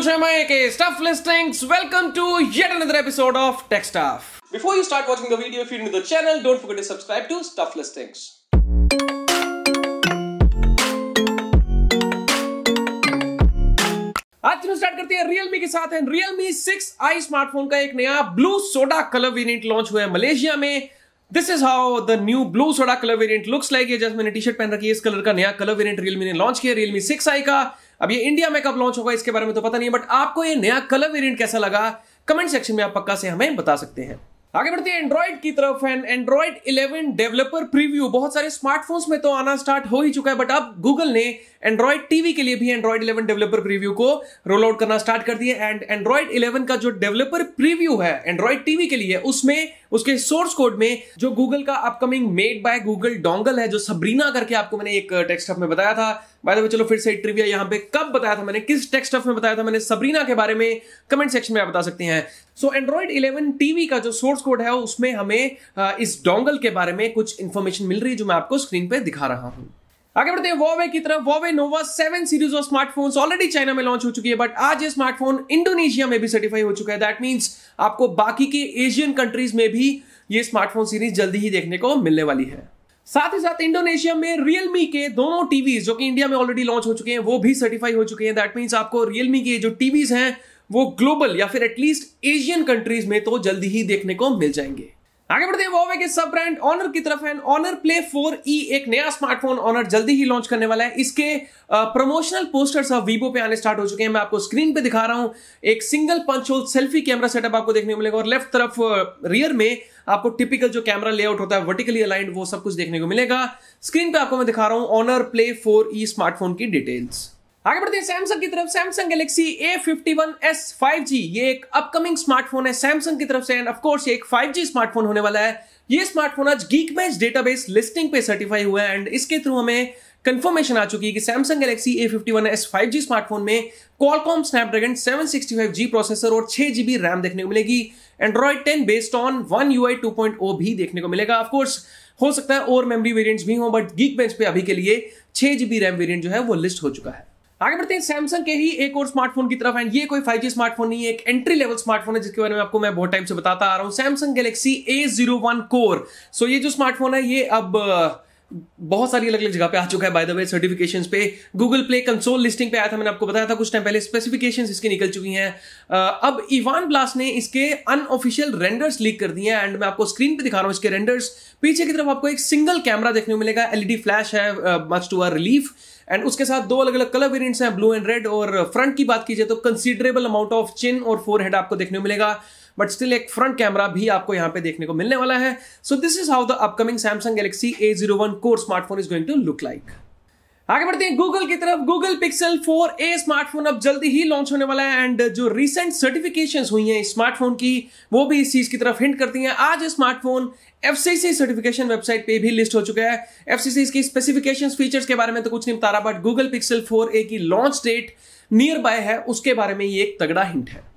Anmol Sharma aka Stuff Listings. Welcome to yet another episode of Tech Stuff. Before you start watching the video, if you're new to the channel, don't forget to subscribe to Stuff Listings. आज start करते हैं Realme के साथ है Realme 6i smartphone का एक नया blue soda colour variant launch हुआ है मलेशिया में this is how the new blue soda colour variant looks like ये जैसे मैंने टी शर्ट पहन रखी है इस कलर का नया कलर वेरिएंट Realme ने लॉन्च किया Realme 6i का अब ये इंडिया में कब लॉन्च होगा, इसके बारे में तो पता नहीं है बट आपको ये नया कलर वेरिएंट कैसा लगा? कमेंट सेक्शन में आप पक्का से हमें बता सकते हैं। आगे बढ़ते हैं एंड्रॉइड की तरफ़ एंड एंड्रॉइड 11 डेवलपर प्रीव्यू बहुत सारे स्मार्टफोन्स में तो आना स्टार्ट हो ही चुका है बट अब गूगल ने एंड्रॉइड टीवी के लिए भी एंड्रॉइड 11 डेवलपर प्रीव्यू को रोल आउट करना स्टार्ट कर दिया एंड एंड्रॉइड 11 का जो डेवलपर प्रीव्यू है एंड्रॉइड टीवी के लिए, उसमें उसके सोर्स कोड में जो गूगल का upcoming made by Google dongle है, जो सबरीना करके आपको मैंने एक टेक्स्ट में बताया था। बाय द वे चलो फिर से ट्रिविया यहाँ पे कब बताया था मैंने, किस टेक्स्ट में बताया था मैंने सबरीना के बारे में कमेंट सेक्शन में आप बता सकते हैं। सो एंड्रॉइड 11 टीवी का जो सोर्स कोड है, उसमें हमें इस डोंगल के बारे में कुछ इंफॉर्मेशन मिल रही है, जो मैं आपको स्क्रीन पर दिखा रहा हूँ। आगे बढ़ते हैं वोवे की तरफ़। Huawei nova seven series of smartphones already China में लॉन्च हो चुकी है बट आज ये स्मार्टफ़ोन इंडोनेशिया में भी सर्टिफाई हो चुका है। दैट मींस आपको बाकी के एशियन कंट्रीज़ में भी ये स्मार्टफ़ोन सीरीज़ जल्दी ही देखने को मिलने वाली है। साथ ही साथ इंडोनेशिया में रियलमी के दोनों टीवीज जो कि इंडिया में ऑलरेडी लॉन्च हो चुके हैं, वो भी सर्टिफाई हो चुके हैं। दैट मीन्स आपको रियलमी के जो टीवीज हैं, वो ग्लोबल या फिर एटलीस्ट एशियन कंट्रीज़ में तो जल्दी ही देखने को मिल जाएँगे। आगे बढ़ते हैं वोवे के सब ब्रांड ऑनर की तरफ़ है ऑनर प्ले 4e एक नया स्मार्टफ़ोन ऑनर जल्दी ही लॉन्च करने वाला है। इसके प्रमोशनल पोस्टर्स अब वीवो पे आने स्टार्ट हो चुके हैं। मैं आपको स्क्रीन पे दिखा रहा हूँ। एक single punch hole selfie camera setup आपको देखने को मिलेगा और लेफ़्ट तरफ़ रियर में आपको टिपिकल जो कैमरा लेआउट होता है वर्टिकली अलाइंड वो सब कुछ देखने को मिलेगा। स्क्रीन पे आपको मैं दिखा रहा हूँ ऑनर प्ले फोर स्मार्टफ़ोन की डिटेल्स आगे बढ़ते हैं सैमसंग की तरफ़। Samsung Galaxy A fifty one S five G ये एक अपकमिंग स्मार्टफ़ोन है सैमसंग की तरफ़ से। एंड ऑफकोर्स एक फाइव जी स्मार्टफ़ोन होने वाला है। ये स्मार्टफ़ोन आज गीक मैच डेटाबेस लिस्टिंग पे सर्टिफाई हुआ है। एंड इसके थ्रू हमें कंफर्मेशन आ चुकी है कि Samsung Galaxy A fifty one S five G smartphone में Qualcomm Snapdragon seven sixty five G processor और छह जीबी रैम देखने को मिलेगी। Android ten based on One U I two point O भी देखने को मिलेगा। ऑफकोर्स हो सकता है और मेमोरी वेरियंट्स भी हो बट गीक बेंच पे अभी के लिए छह जीबी रैम वेरियंट जो है वो लिस्ट हो चुका है। आगे बढ़ते हैं सैमसंग के ही एक और स्मार्टफ़ोन की तरफ़ एंड ये कोई 5G स्मार्टफ़ोन नहीं है, एक एंट्री लेवल स्मार्टफ़ोन है, जिसके बारे में आपको मैं बहुत टाइम से बताता आ रहा हूँ। Samsung Galaxy A zero one core so ये जो स्मार्टफ़ोन है, ये अब बहुत सारी अलग अलग जगह पे आ चुका है बाय द वे सर्टिफिकेशंस पे। गूगल प्ले कंसोल लिस्टिंग पे आया था, मैंने आपको बताया था कुछ टाइम पहले। स्पेसिफिकेशंस इसकी निकल चुकी हैं। अब इवान ब्लास ने इसके अनऑफिशियल रेंडर्स लीक कर दिए हैं एंड मैं आपको स्क्रीन पे दिखा रहा हूँ इसके रेंडर्स पीछे की तरफ़ आपको एक सिंगल कैमरा देखने को मिलेगा। एलईडी फ्लैश है much to our relief and उसके साथ दो अलग अलग कलर वेरियंट्स हैं ब्लू एंड रेड और फ्रंट की बात कीजिए तो कंसिडरेबल अमाउंट ऑफ़ चिन और फोर हेड आपको देखने को मिलेगा. बट स्टिल एक फ्रंट कैमरा भी आपको यहाँ पे देखने को मिलने वाला है. So this is how the upcoming Samsung Galaxy A zero one core smartphone is going to look like आगे बढ़ते हैं गूगल की तरफ़। गूगल पिक्सल 4a स्मार्टफ़ोन अब जल्दी ही लॉन्च होने वाला है एंड जो रिसेंट सर्टिफिकेशंस हुई हैं स्मार्टफ़ोन की, वो भी इस चीज़ की तरफ़ हिंट करती हैं। आज स्मार्टफ़ोन एफसीसी सर्टिफिकेशन वेबसाइट पे भी लिस्ट हो चुका है। एफसीसी इसकी स्पेसिफिकेशंस फीचर्स के बारे में तो कुछ नहीं बता रहा बट गूगल पिक्सल 4a की लॉन्च डेट नियर बाय है, उसके बारे में ये एक तगड़ा हिंट है।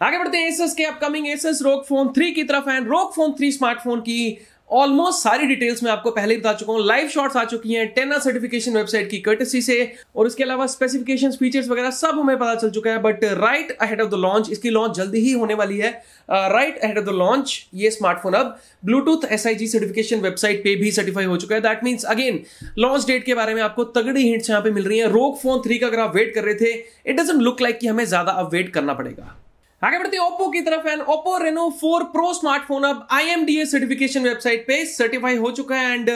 आगे बढ़ते हैं एसएस के upcoming Asus ROG phone three की तरफ़ and ROG phone three smartphone की ऑलमोस्ट सारी डिटेल्स मैं आपको पहले ही बता चुका हूँ। लाइव शॉट्स आ चुकी हैं टेना सर्टिफिकेशन वेबसाइट की कर्टसी से। और इसके अलावा स्पेसिफिकेशन फीचर्स वगैरह सब हमें पता चल चुका है। But right ahead of the launch इसकी लॉन्च जल्दी ही होने वाली है। Right ahead of the launch ये स्मार्टफ़ोन अब ब्लूटूथ एस सर्टिफिकेशन वेबसाइट पे भी सर्टिफाई हो चुका है। That means again launch date के बारे में आपको तगड़ी हिंट्स यहाँ पे मिल रही है। रोक फ़ोन थ्री का अगर आप वेट कर रहे थे इट डजेंट लुक लाइक कि हमें ज़्यादा अब वेट करना पड़ेगा। आगे बढ़ते ओप्पो की तरफ़ and Oppo Reno 4 Pro smartphone अब आईएमडीए सर्टिफिकेशन वेबसाइट पे सर्टिफाई हो चुका है and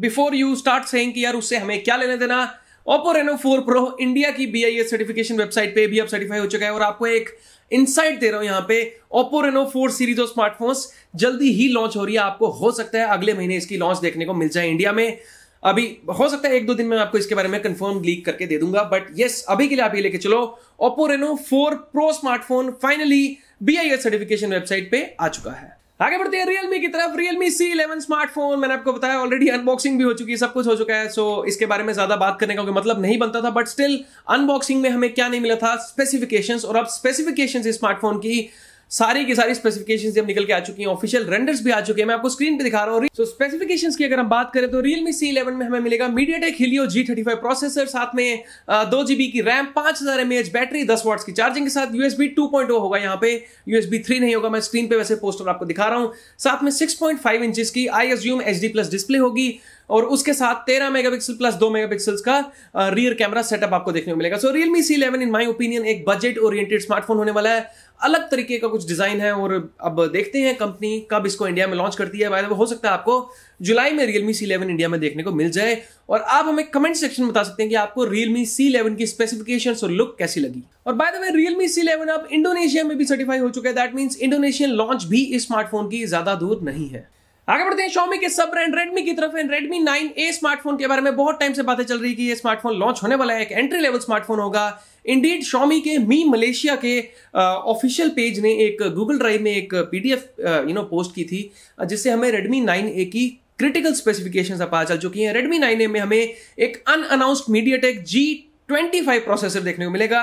before you start saying कि यार उससे हमें क्या लेने देना ओप्पो रेनो 4 प्रो इंडिया की BIS सर्टिफिकेशन वेबसाइट पे भी अब सर्टिफाई हो चुका है और आपको एक इनसाइट दे रहा हूँ यहाँ पे Oppo Reno 4 series of smartphones जल्दी ही लॉन्च हो रही है। आपको हो सकता है अगले महीने इसकी लॉन्च देखने को मिल जाए इंडिया में। अभी हो सकता है एक दो दिन में आपको इसके बारे में कंफर्म लीक करके दे दूँगा बट यस अभी के लिए आप ये लेके चलो। Oppo Reno 4 Pro smartphone finally B certification website पे आ चुका है। आगे बढ़ते हैं रियलमी की तरफ़। रियलमी सी इलेवन स्मार्टफ़ोन मैंने आपको बताया ऑलरेडी अनबॉक्सिंग भी हो चुकी है, सब कुछ हो चुका है सो इसके बारे में ज़्यादा बात करने का मतलब नहीं बनता था बट स्टिल अनबॉक्सिंग में हमें क्या नहीं मिला था? स्पेसिफिकेशंस और अब स्पेसिफिकेशंस स्मार्टफ़ोन की सारी की सारी स्पेसिफिकेशन जब निकल के आ चुकी हैं ऑफिशियल रेंडर्स भी आ चुके हैं, मैं आपको स्क्रीन पे दिखा रहा हूँ। स्पेसिफिकेशन की अगर हम बात करें तो रियलमी सी इलेवन में हमें मिलेगा MediaTek Helio G thirty five processor साथ में दो जीबी की रैम पाँच हज़ार एमएच बैटरी दस वॉट्स की चार्जिंग के साथ यूएसबी टू पॉइंट होगा यहाँ पे। यूएसबी थ्री नहीं होगा, मैं स्क्रीन पे वैसे पोस्टर आपको दिखा रहा हूँ। साथ में सिक्स पॉइंट फाइव इंचज की I S H D plus display होगी और उसके साथ 13 मेगापिक्सल प्लस 2 मेगापिक्सल्स का रियर कैमरा सेटअप आपको देखने को मिलेगा। So Realme C eleven in my opinion एक बजट ओरिएंटेड स्मार्टफ़ोन होने वाला है। अलग तरीके का कुछ डिज़ाइन है और अब देखते हैं कंपनी कब इसको इंडिया में लॉन्च करती है। हो सकता है आपको जुलाई में रियलमी सी इलेवन इंडिया में देखने को मिल जाए। और आप हमें कमेंट सेक्शन में बता सकते हैं कि आपको रियलमी सी इलेवन की स्पेसिफिकेशन और लुक कैसी लगी। और by the way Realme C eleven अब इंडोनेशिया में भी सर्टिफाई हो चुका है। दैट मीन्स इंडोनेशियन लॉन्च भी इस स्मार्टफ़ोन की ज़्यादा दूर नहीं है। आगे बढ़ते हैं शॉमी के सब ब्रांड रेडमी की तरफ़ रेडमी नाइन ए स्मार्टफ़ोन के बारे में बहुत टाइम से बातें चल रही है कि ये स्मार्टफ़ोन लॉन्च होने वाला है। एक एंट्री लेवल स्मार्टफ़ोन होगा। इंडीड शॉमी के मी मलेशिया के ऑफिशियल पेज ने एक गूगल ड्राइव में एक पीडीएफ यू नो पोस्ट की थी, जिससे हमें रेडमी नाइन ए की क्रिटिकल स्पेसिफिकेशन पता चल चुकी हैं। रेडमी नाइन ए में हमें एक अनअनाउंस्ड मीडियाटेक जी 25 प्रोसेसर देखने को मिलेगा।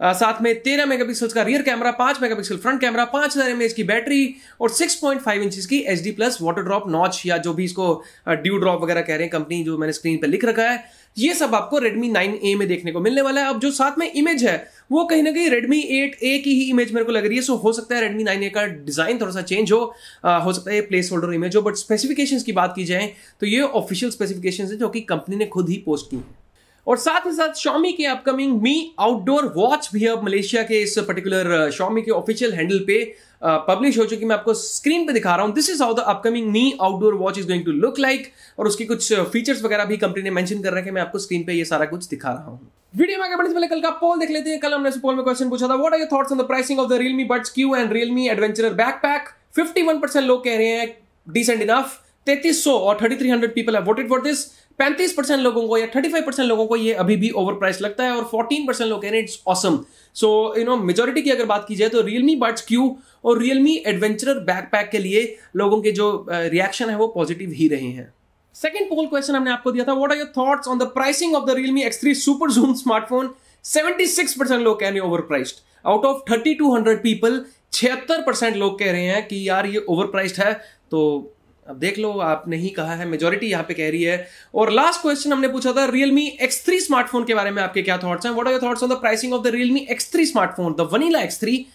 आ, साथ में 13 मेगापिक्सल का rear camera 5 megapixel front camera 5000 हज़ार एमएच की बैटरी और 6.5 इंच की H D plus water drop notch या जो भी इसको ड्यू ड्रॉप वगैरह कह रहे हैं कंपनी जो मैंने स्क्रीन पर लिख रखा है ये सब आपको Redmi 9A में देखने को मिलने वाला है। अब जो साथ में इमेज है वो कहीं ना कहीं Redmi 8A की ही इमेज मेरे को लग रही है। सो हो सकता है Redmi 9A का डिज़ाइन थोड़ा सा चेंज हो आ, हो सकता है प्लेस होल्डर इमेज हो बट स्पेसिफिकेशंस की बात की जाए तो ये ऑफिशियल स्पेसिफिकेशंस है जो कि कंपनी ने खुद ही पोस्ट की। है और साथ ही साथ शॉमी के अपकमिंग मी आउटडोर वॉच भी अब मलेशिया के इस पर्टिकुलर शॉमी के ऑफिशियल हैंडल पे पब्लिश uh, हो चुकी। मैं आपको स्क्रीन पे दिखा रहा हूँ। This is how the upcoming Mi outdoor watch is going to look like और उसकी कुछ फीचर्स वगैरह भी कंपनी ने मेंशन कर रखे मैं आपको स्क्रीन पे ये सारा कुछ दिखा रहा हूँ। वीडियो में बढ़ने से पहले कल का पोल देख लेते हैं। कल हमने पोल में क्वेश्चन पूछा था what are your thoughts on the pricing of the Realme Buds Q and Realme Adventurer backpack 51% लोग कह रहे हैं डिसेंट इनफ 3300 और 3300 people have voted for this पैंतीस परसेंट लोगों को या थर्टी फाइव परसेंट लोगों को ये अभी भी ओवर प्राइस लगता है और फोर्टीन परसेंट लोग it's awesome so you know majority की अगर बात की जाए तो रियलमी बर्ड्स क्यू और रियलमी एडवेंचरर बैकपैक के लिए लोगों के जो रिएक्शन है वो पॉजिटिव ही रहे हैं। सेकंड पोल क्वेश्चन हमने आपको दिया था what are your thoughts on the pricing of the Realme X three super zoom smartphone 76 percent लोग कह रहे हैं overpriced out of thirty two hundred people छिहत्तर परसेंट लोग कह रहे हैं कि यार ये ओवर प्राइस्ड है तो अब देख लो आपने ही कहा है मेजोरिटी यहाँ पे कह रही है। और लास्ट क्वेश्चन हमने पूछा था रियलमी एक्स थ्री स्मार्टफ़ोन के बारे में आपके क्या थॉट्स हैं? What are your thoughts on the pricing of the Realme X three smartphone the vanilla X three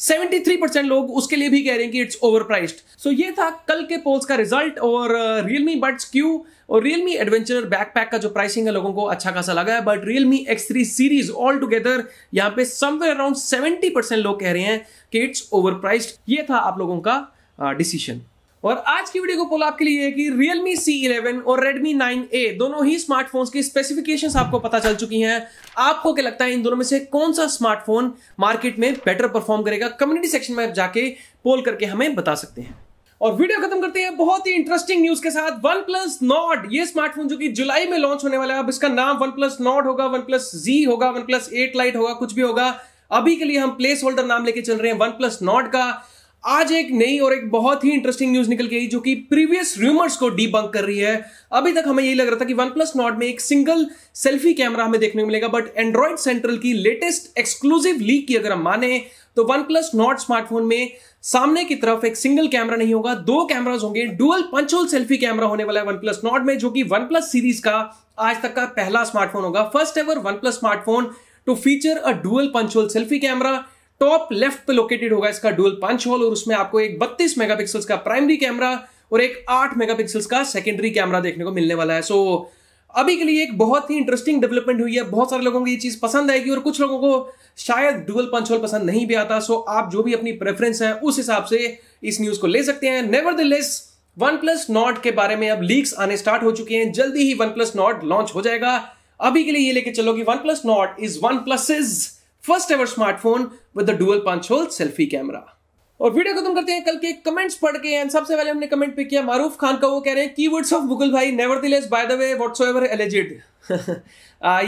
73% लोग उसके लिए भी कह रहे हैं कि इट्स ओवर प्राइस्ड सो ये था कल के पोल्स का रिज़ल्ट और रियलमी बड्स क्यू? और रियलमी एडवेंचर बैकपैक का जो प्राइसिंग है लोगों को अच्छा खासा लगा है but Realme X three series altogether यहाँ पे समवेयर अराउंड 70 परसेंट लोग कह रहे हैं कि इट्स ओवर प्राइस्ड ये था आप लोगों का डिसीज़न uh, और आज की वीडियो को पोल आपके लिए है कि Realme C11 और Redmi 9A दोनों ही स्मार्टफोन्स की स्पेसिफिकेशंस आपको पता चल चुकी हैं। आपको क्या लगता है इन दोनों में से कौन सा स्मार्टफ़ोन मार्केट में बेटर परफॉर्म करेगा? कम्युनिटी सेक्शन में आप जाके पोल करके हमें बता सकते हैं। और वीडियो खत्म करते हैं बहुत ही इंटरेस्टिंग न्यूज़ के साथ। वन प्लस नॉट ये स्मार्टफ़ोन जो कि जुलाई में लॉन्च होने वाला है। अब इसका नाम वन प्लस नॉट होगा वन प्लस जी होगा वन प्लस एट लाइट होगा, कुछ भी होगा। अभी के लिए हम प्लेस होल्डर नाम लेके चल रहे हैं वन प्लस नॉट का। आज एक नई और एक बहुत ही इंटरेस्टिंग न्यूज़ निकल आई जो कि प्रीवियस रूमर्स को डीबंक कर रही है। अभी तक हमें यही लग रहा था कि वन प्लस नॉट में एक सिंगल सेल्फी कैमरा हमें देखने को मिलेगा बट एंड्रॉइड सेंट्रल की लेटेस्ट एक्सक्लूसिव लीक की अगर हम माने तो वन प्लस नॉट स्मार्टफ़ोन में सामने की तरफ़ एक सिंगल कैमरा नहीं होगा, दो कैमराज होंगे डुअल पंचोल सेल्फी कैमरा होने वाला है वन प्लस नॉट में, जो कि वन प्लस सीरीज़ का आज तक का पहला स्मार्टफ़ोन होगा। First ever OnePlus smartphone to feature a dual punch hole selfie camera top left पे लोकेटेड होगा इसका डुअल पंच होल और उसमें आपको एक 32 मेगापिक्सल्स का प्राइमरी कैमरा और एक 8 मेगापिक्सल्स का सेकेंडरी कैमरा देखने को मिलने वाला है। सो so, अभी के लिए एक बहुत ही इंटरेस्टिंग डेवलपमेंट हुई है। बहुत सारे लोगों को ये चीज़ पसंद आएगी और कुछ लोगों को शायद डुअल पंच होल पसंद नहीं भी आता। सो so, आप जो भी अपनी प्रेफरेंस है उस हिसाब से इस न्यूज़ को ले सकते हैं। Nevertheless OnePlus Nord के बारे में अब लीक्स आने स्टार्ट हो चुके हैं। जल्दी ही वन प्लस नॉट लॉन्च हो जाएगा। अभी के लिए ये लेके चलो कि OnePlus Nord is OnePlus is first ever smartphone with the dual punch hole selfie camera और वीडियो खत्म करते हैं कल के कमेंट्स पढ़ के एंड सबसे पहले हमने कमेंट पे किया मारूफ खान का, वो कह रहे हैं कीवर्ड्स ऑफ़ मुगल भाई never by the way whatsoever alleged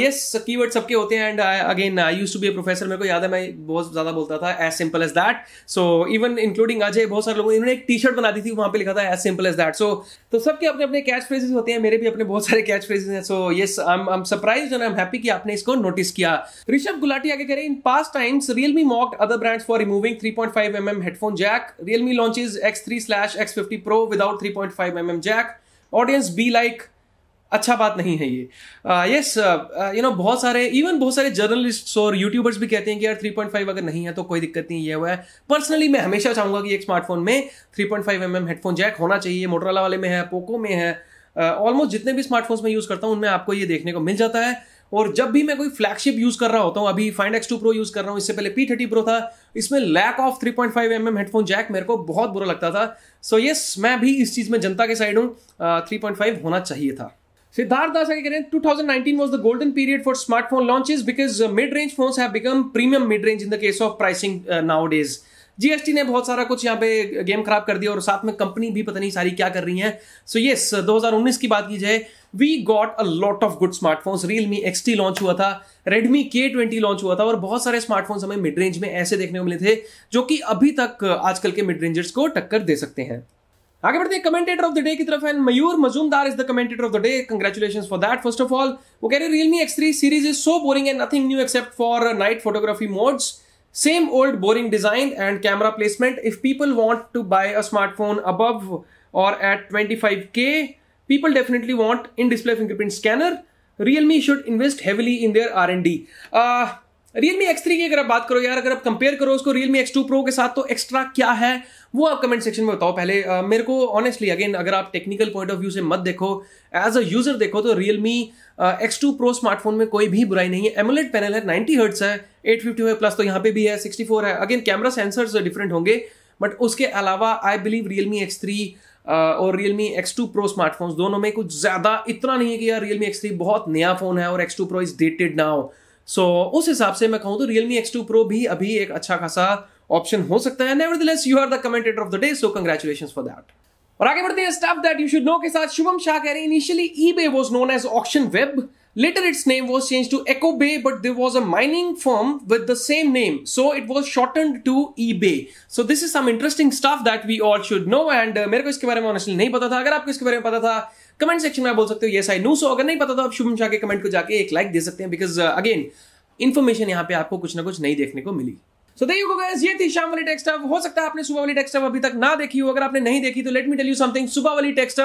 yes keyword सबके होते हैं and again I used to be professor मेरे को याद है, मैं बहुत ज़्यादा बोलता था as simple as that so even including Ajay, बहुत सारे लोगों इन्होंने एक टी शर्ट बना दी थी, वहाँ पे लिखा था as simple as that so तो सबके अपने अपने कैच फ्रेजेस होते हैं, मेरे भी अपने बहुत सारे कैच फ्रेजेस हैं. So yes I am surprise and I am happy कि आपने इसको नोटिस किया. ऋषभ गुलाटी आगे कह रहे in past times Realme mocked other brands for removing three point five M M headphone jack Realme launches X3 slash X50 Pro without 3.5 mm jack. Audience be like अच्छा बात नहीं है ये। यस यू नो बहुत सारे even बहुत सारे journalist और यूट्यूबर्स भी कहते हैं कि यार 3.5 अगर नहीं है तो कोई दिक्कत नहीं ये हुआ है। पर्सनली मैं हमेशा चाहूँगा कि एक स्मार्टफ़ोन में 3.5 पॉइंट mm हेडफोन जैक होना चाहिए। मोटरोला वाले में है पोको में है। ऑलमोस्ट uh, जितने भी स्मार्टफोन्स में यूज़ करता हूँ उनमें आपको ये देखने को मिल जाता है। और जब भी मैं कोई फ्लैगशिप यूज़ कर रहा होता हूँ अभी Find X two Pro use कर रहा हूँ इससे पहले पी थर्टी प्रो था इसमें lack of 3.5 point mm headphone jack मेरे को बहुत बुरा लगता था। सो so यस yes, मैं भी इस चीज़ में जनता के साइड हूँ। थ्री पॉइंट फाइव होना चाहिए था। कह रहे हैं 2019 was the golden period for smartphone launches because uh, mid-range phones have become premium mid-range in the case of pricing uh, nowadays. GST ने बहुत सारा कुछ यहाँ पे गेम खराब कर दिया और साथ में कंपनी भी पता नहीं सारी क्या कर रही है। सो so येस yes, 2019 की बात की जाए we got a lot of good smartphones Realme XT launch हुआ था रेडमी के ट्वेंटी लॉन्च हुआ था और बहुत सारे स्मार्टफोन्स हमें मिड रेंज में ऐसे देखने को मिले थे जो कि अभी तक आजकल के मिड रेंजर्स को टक्कर दे सकते हैं। आगे बढ़ते हैं कमेंटेटर ऑफ़ द डे की तरफ़ and Mayur Majumdar is the commentator of the day congratulation for that first of all वो कह रहे हैं Realme X three series is so boring and nothing new except for night photography modes same old boring design and camera placement if people want to buy a smartphone above or at twenty five K people definitely want in display fingerprint scanner Realme should invest heavily in there are and the Realme X3 की अगर आप बात करो यार अगर आप compare करो उसको रियलमी एक्स टू प्रो के साथ तो एक्स्ट्रा क्या है वो आप कमेंट सेक्शन में बताओ पहले। uh, मेरे को ऑनेस्टली अगेन अगर आप टेक्निकल पॉइंट ऑफ़ व्यू से मत देखो एज अ यूज़र देखो तो Realme X two pro smartphone में कोई भी बुराई नहीं है। एमोलेट पैनल है नाइनटी हर्ट्स है एट फिफ्टी है प्लस तो यहाँ पे भी है सिक्सटी फोर है अगेन कैमरा सेंसर्स डिफरेंट होंगे बट उसके अलावा I believe Realme X three और Realme X two pro smartphones दोनों में कुछ ज़्यादा इतना नहीं है कि यार रियलमी एक्स थ्री बहुत नया फ़ोन है और X two pro is dated now so उस हिसाब से मैं कहूँ तो रियलमी एक्स टू प्रो भी अभी एक अच्छा खासा ऑप्शन हो सकता है nevertheless you are the commentator of the day so congratulation for that और आगे बढ़ते हैं stuff that you should know के साथ शुभम शाह कह रहे हैं initially eBay was known as auction web its name was changed to Echo Bay, but there was a mining firm with the same name, so it was shortened to eBay. So this is some interesting stuff that we all should know. And uh, मेरे को इसके बारे में honestly नहीं पता था अगर आपको इसके बारे में पता था कमेंट सेक्शन में बोल सकते हो यस आई नो सो अगर नहीं पता तो आप शुभम शाह के कमेंट को जाके एक लाइक दे सकते हैं बिकॉज़ अगेन इन्फॉर्मेशन यहाँ पे आपको कुछ ना कुछ नहीं देखने को मिली। सो देखिए गो गाइस ये थी शाम वाली टेक्स्ट हो सकता है आपने सुबह वाली टेक्स्ट अभी तक ना देखी हो। अगर आपने नहीं देखी तो let me tell you something सुबह वाली टेक्स्ट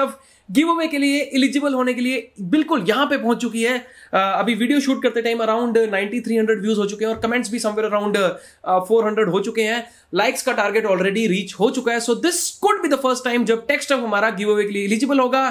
गिव अवे के लिए एलिजिबल होने के लिए बिल्कुल यहाँ पे पहुँच चुकी है। Uh, अभी वीडियो शूट करते टाइम अराउंड 9300 व्यूज़ हो चुके हैं और कमेंट्स भी समवेयर अराउंड uh, 400 हो चुके हैं। लाइक्स का टारगेट ऑलरेडी रीच हो चुका है। So this could be the first time जब टेक्स्ट हमारा गिव अवे के लिए एलिजिबल होगा।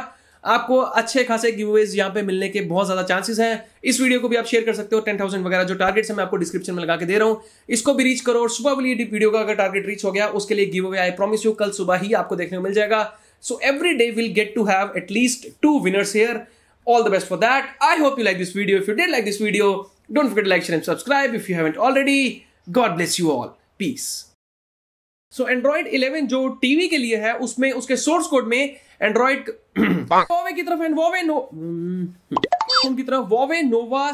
आपको अच्छे खासे गिवेज यहाँ पे मिलने के बहुत ज़्यादा चांसेस हैं। इस वीडियो को भी आप शेयर कर सकते हो। टेन थाउज़ेंड वगैरह जो टारगेट है, मैं आपको डिस्क्रिप्शन में लगा के दे रहा हूँ। इसको भी रीच करो और सुबह वाली वीडियो का अगर टारगेट रीच हो गया, उसके लिए give away I promise you कल सुबह ही आपको देखने को मिल जाएगा। So every day will get to have at least two winners here all the best for that. I hope you like this video. If you did like this video, don't forget to like, share and subscribe if you already. God bless you all. Peace. So Android 11 जो TV के लिए है उसमें उसके source code में Android वोवे की तरफ़ वोवे नो की तरफ़ वोवे नोवा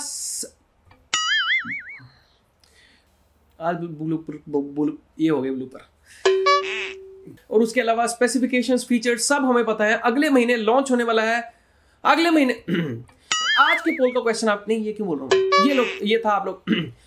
आज ब्लू ये हो गए ब्लू पर। और उसके अलावा स्पेसिफिकेशन फीचर सब हमें पता है अगले महीने लॉन्च होने वाला है। अगले महीने आज के पोल का क्वेश्चन आप नहीं ये क्यों बोल रहा हूँ? ये लोग ये था आप लोग